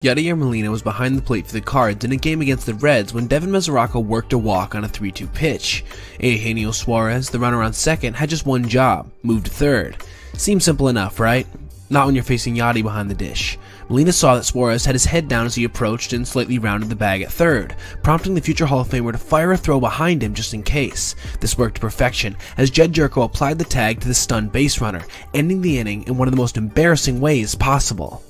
Yadier Molina was behind the plate for the Cards in a game against the Reds when Devin Mesoraco worked a walk on a 3-2 pitch. Eugenio Suarez, the runner on second, had just one job, move to third. Seems simple enough, right? Not when you're facing Yadi behind the dish. Molina saw that Suarez had his head down as he approached and slightly rounded the bag at third, prompting the future Hall of Famer to fire a throw behind him just in case. This worked to perfection, as Jedd Gyorko applied the tag to the stunned base runner, ending the inning in one of the most embarrassing ways possible.